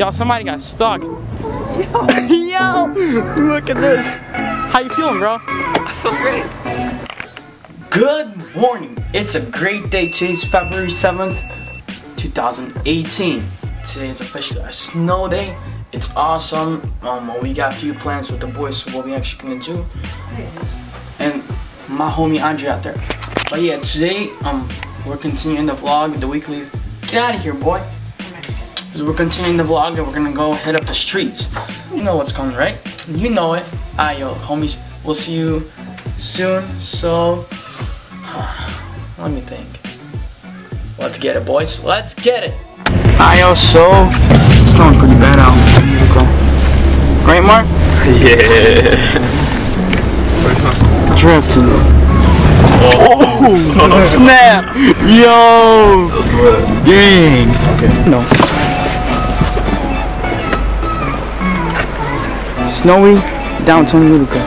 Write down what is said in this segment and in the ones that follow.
Yo, somebody got stuck. Yo, Yo look at this. How you feeling, bro? I feel great. Good morning. It's a great day. Today's February 7th, 2018. Today is officially a snow day. It's awesome. Um, we got a few plans with the boys, so what we actually gonna do. And my homie Andre out there. But yeah, today um we're continuing the vlog, the weekly. Get out of here, boy. So we're continuing the vlog and we're gonna go hit up the streets. You know what's coming, right? You know it. Alright, yo, homies. We'll see you soon. So, let me think. Let's get it, boys. Let's get it. Alright, yo, so it's going pretty bad out. Right, Mark? Yeah. Drifting. Oh, snap! Yo! Dang! Okay. No. Snowy downtown Utica.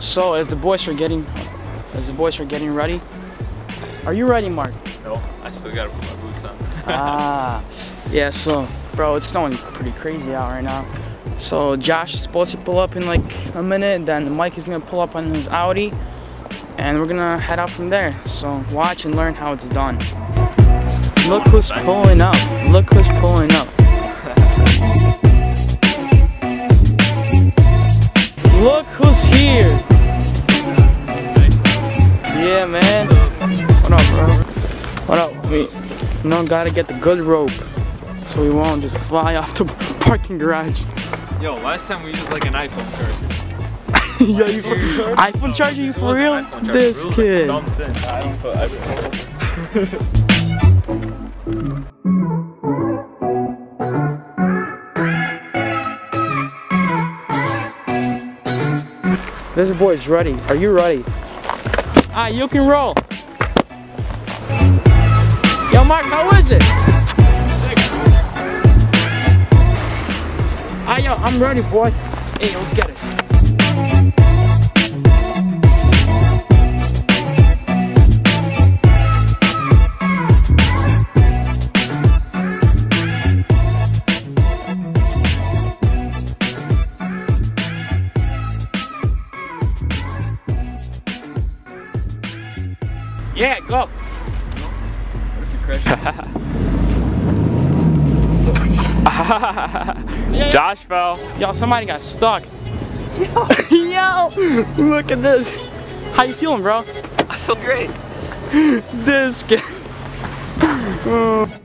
So as the boys are getting as the boys are getting ready. Are you ready, Mark? No, I still gotta put my boots on. ah, yeah. So, bro, it's snowing pretty crazy out right now. So Josh is supposed to pull up in like a minute. Then Mike is gonna pull up on his Audi, and we're gonna head out from there. So watch and learn how it's done. Look who's pulling up. Look who's pulling up. Look who's here. Yeah, man. What up, bro? What up? We, you know, gotta get the good rope so we won't just fly off the parking garage. Yo, last time we used like an iPhone charger. Yo, you for, iPhone charger? You for real? This kid. This boy's ready. Are you ready? Ah, you can roll. Yo, Mark, how is it? Ah, yo, I'm ready, boy. Hey, let's get it. Josh fell. Yo, somebody got stuck. Yo, yo, look at this. How you feeling, bro? I feel great. This guy.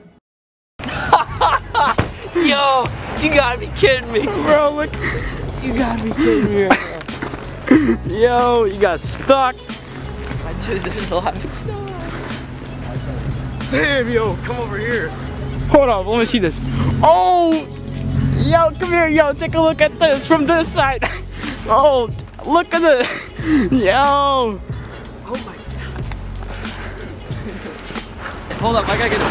Yo, you gotta be kidding me. Bro, look. You gotta be kidding me. Yo, you got stuck. Dude, there's a lot of snow. Damn, yo, come over here. Hold on, let me see this. Oh, yo, come here, yo, take a look at this from this side. Oh, look at this. Yo. Oh my god. Hold up, I gotta get a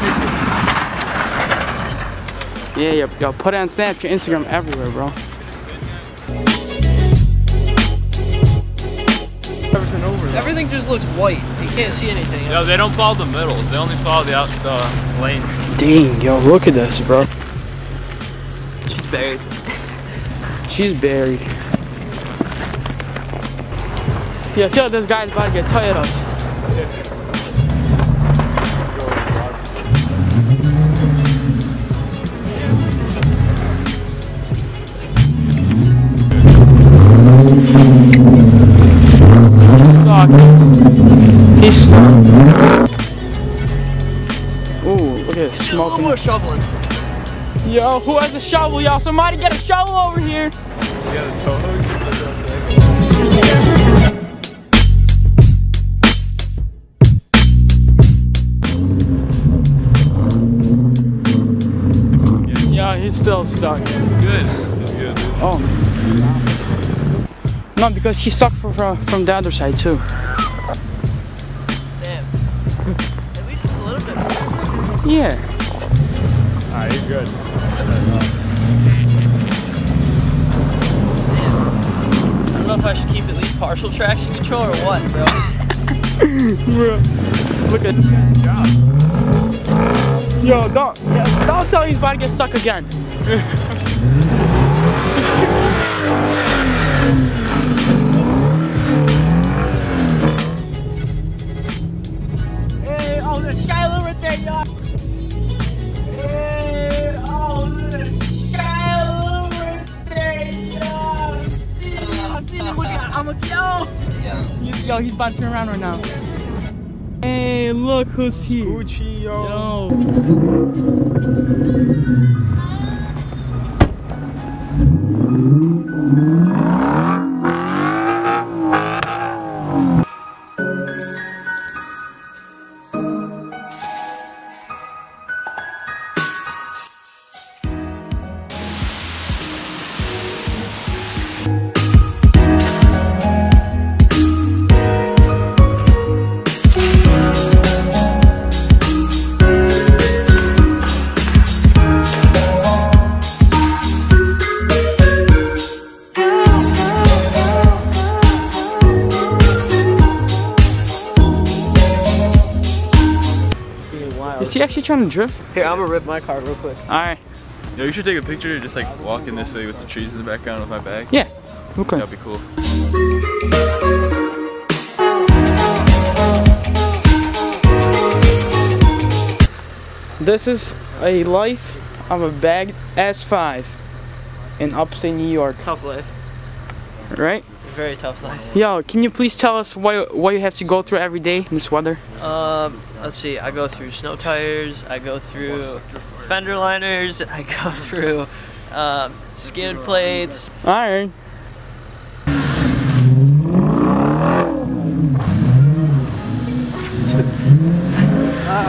picture. Yeah, yo, yo, put it on Snapchat, Instagram, everywhere, bro. Everything over there. Everything just looks white. You can't see anything. No, they don't follow the middles. They only follow the out the lane. Dang, yo, look at this, bro. She's buried. She's buried. Yeah, I feel like this guy's about to get tired of us. More shoveling. Yo, who has a shovel, y'all? Somebody get a shovel over here. You got a tow hook? Yeah, he's still stuck. Good. Good. Oh. No, because he stuck from, from, from the other side too. Damn. At least it's a little bit. Yeah. Alright, you're good. I don't know if I should keep at least partial traction control or what, bro. Look at Yo, don't don't tell me he's about to get stuck again. about to turn around right now. Hey, look who's here. Gucci, yo. Yo. Is he actually trying to drift? Here, I'm gonna rip my car real quick. Alright. Yo, you should take a picture just like walking this way with the trees in the background with my bag. Yeah. Okay. That'd be cool. This is a life of a bag S5 in upstate New York, Tough life. right? Very tough life. Yo, can you please tell us what what you have to go through every day in this weather? Um, let's see. I go through snow tires. I go through fender liners. I go through um, skid plates. Alright.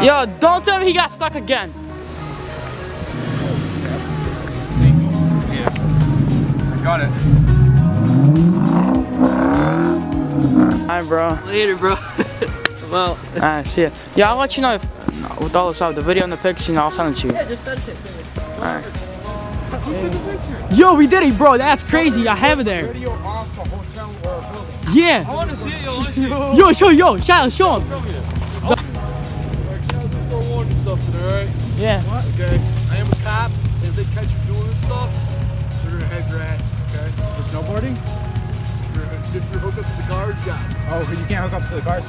Yo, don't tell me he got stuck again. I got it. Alright, bro. Later, bro. well, Alright, see ya. Yeah, I'll let you know if uh, with all this stuff, the video and the pics, you know, I'll send it to you. Yeah, just send it. Alright. Yo, we did it, bro. That's crazy. I have it there. Video off the hotel or building. Yeah. I want to see it, yo. Let's see. Yo, show, yo, Shiloh, show him. Something, alright? Yeah. Okay. I am a cop. If they catch you doing this stuff, they're gonna head your ass, okay? For snowboarding? You're- If you're hooked up to the cars, yeah. Oh, you can't hook up to the cars.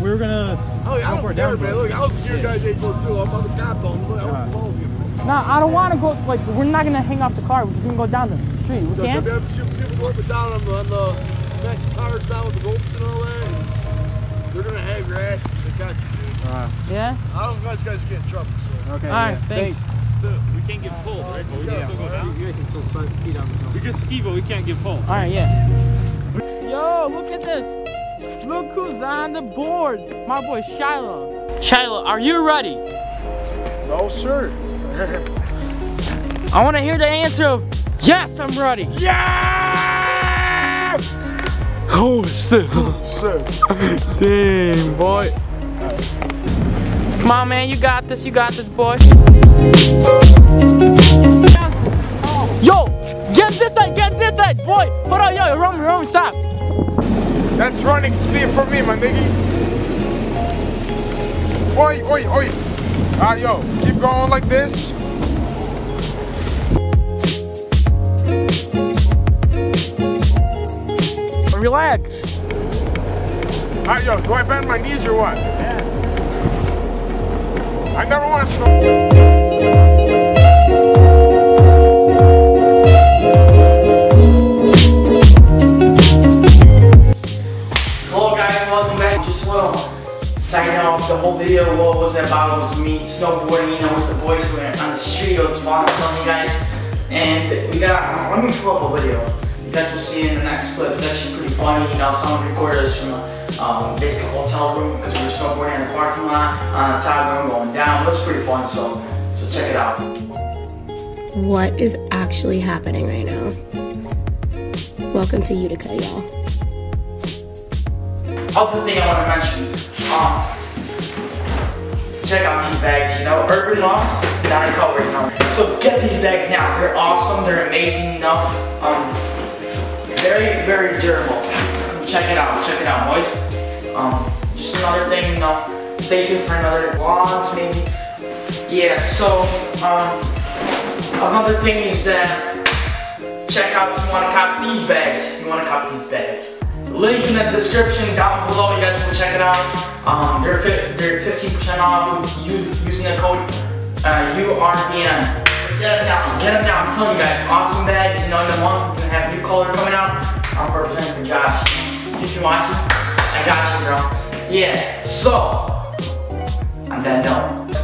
We were gonna Oh, yeah, I don't snowboard care, down. man. Look, I was your guys ain't going too. I'm on the cop, though. Look, I Uh. don't balls you. Nah, I don't want to go. Like, we're not gonna hang off the car. We're just gonna go down the street. We The, can't. the, the, people going down on the, on the next cars down with the ropes and all that. And they're gonna have your ass if they catch you, dude. Uh, Yeah. I don't want you guys to get in trouble, so. okay. All right. yeah. Thanks. So we can't get pulled, right? But we can still go down. You guys can still ski- ski down the snow. We can ski, but we can't get pulled. All right. Yeah. Yo, look at this. Look who's on the board. My boy Shiloh. Shiloh, are you ready? No, sir. I want to hear the answer of yes, I'm ready. Yes! Oh, still. Sir. Damn, boy. Come on, man. You got this. You got this, boy. Yo, get this side. Get this side, boy. Hold on, yo. Run, run, stop. That's running speed for me, my nigga. Oi, oi, oi. Ah, yo, keep going like this. Relax. Ah, yo, do I bend my knees or what? Yeah. I never want to snow. Sign the whole video. What was it about? Was me snowboarding, you know, with the boys were on the street. It was fun, fun, you guys. And we got, let me pull up a video. You guys will see in the next clip. It's actually pretty funny. You know, someone recorded us from a um, basically hotel room because we were snowboarding in the parking lot on the top room going down. It looks pretty fun, so so check it out. what is actually happening right now. Welcome to Utica, y'all. Other thing I want to mention, um, check out these bags, you know, Urban Lost, not in color, you know. So get these bags now, they're awesome, they're amazing, you know. Um, very, very durable. Check it out, check it out, boys. Um, just another thing, you know. Stay tuned for another vlogs, maybe. Yeah, so, um, another thing is that check out if you want to cop these bags. You want to cop these bags. Link in the description down below. You guys can check it out. Um, they're they're 15% off you using the code uh, URBN. Get them down. Get them down. I'm telling you guys, awesome bags. You know, in a month we're gonna have new color coming out. I'm representing for Josh. If you're watching, I got you, bro. Yeah. So on that note,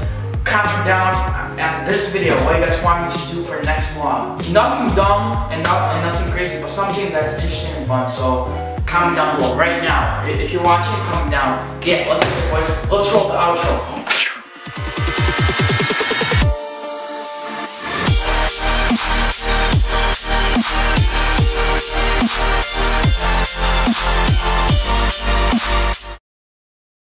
comment down at this video what you guys want me to do for the next vlog. Nothing dumb and, not, and nothing crazy, but something that's interesting and fun. So comment down below right now. If you're watching, comment down. Yeah, let's boys. Let's roll the outro.